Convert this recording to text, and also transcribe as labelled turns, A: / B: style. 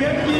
A: як кіре,